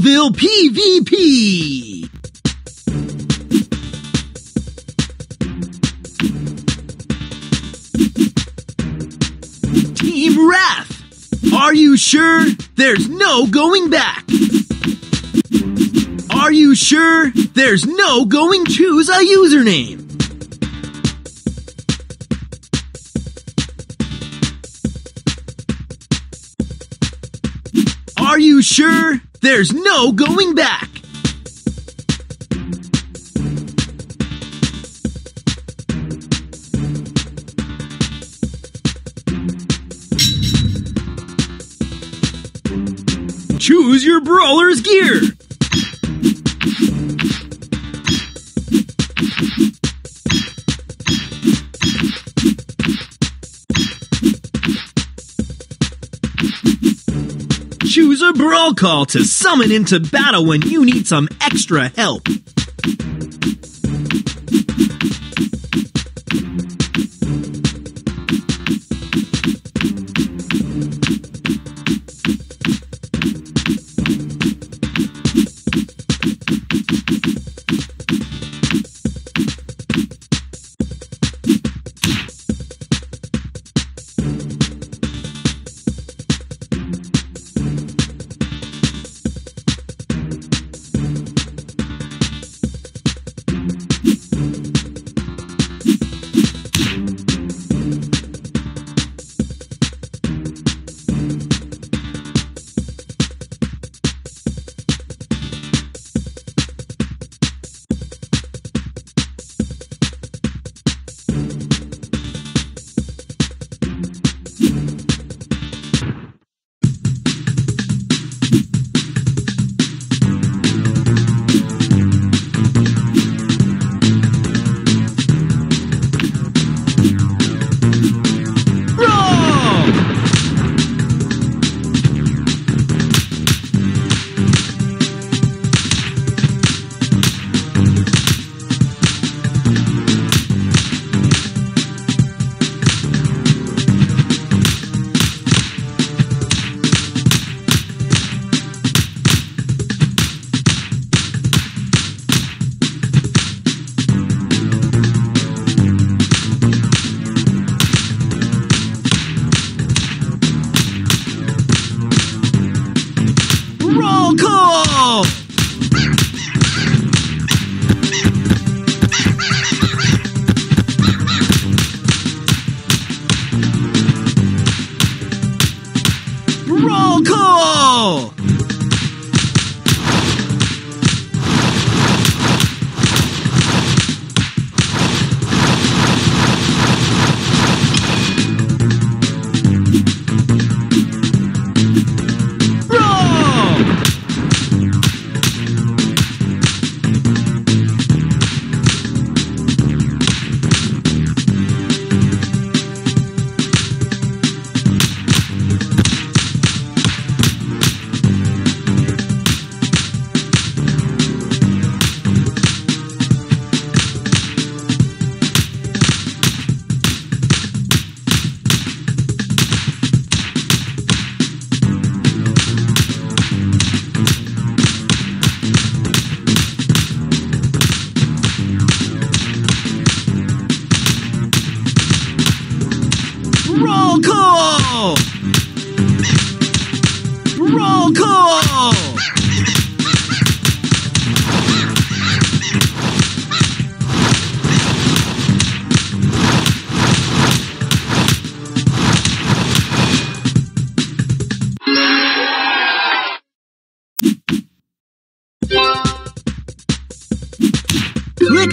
PvP! Team Wrath! Are you sure? There's no going back! Are you sure? There's no going choose a username! Are you sure? There's no going back! Choose your brawler's gear! Choose a brawl call to summon into battle when you need some extra help.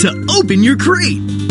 To open your crate.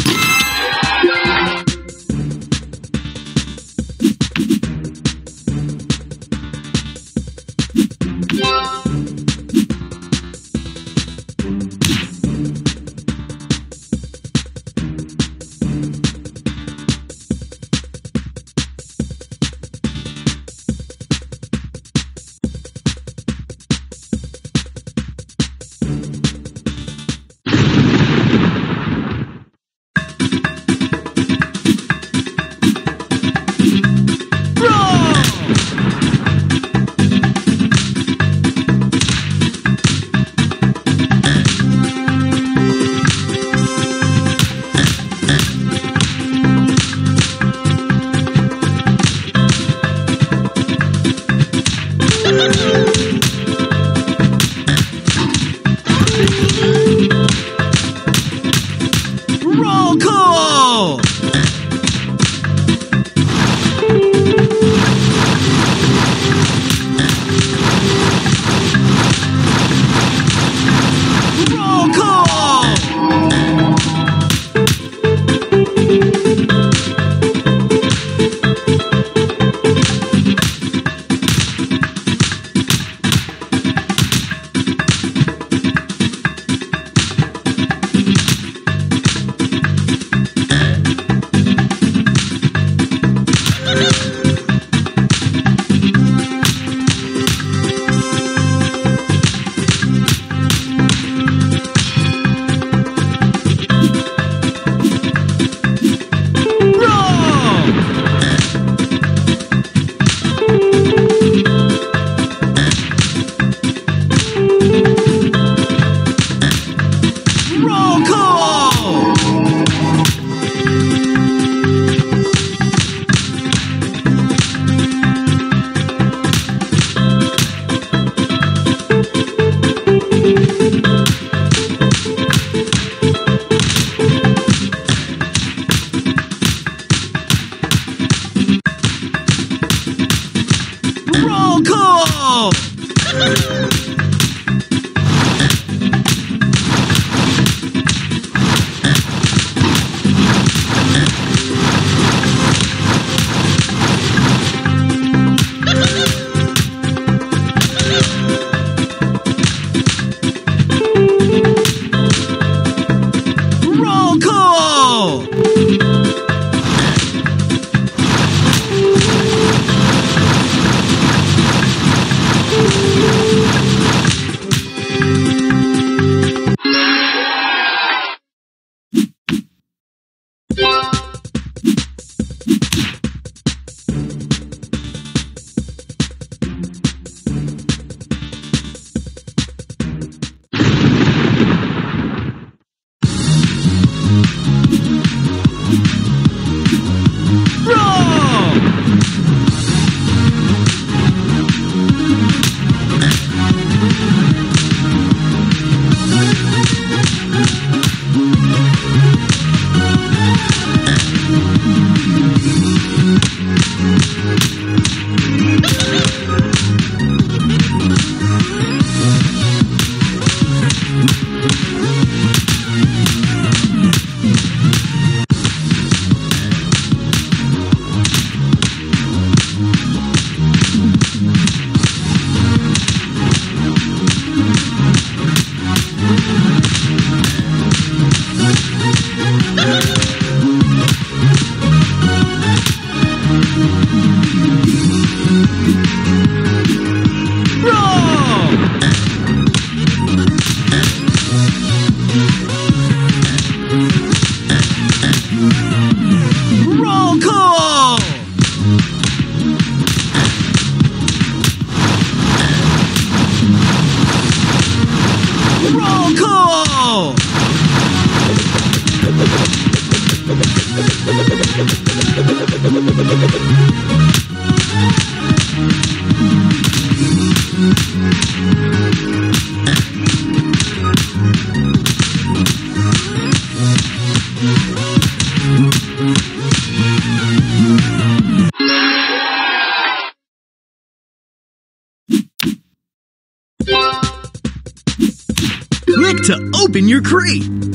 To open your crate.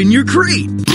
To your crate.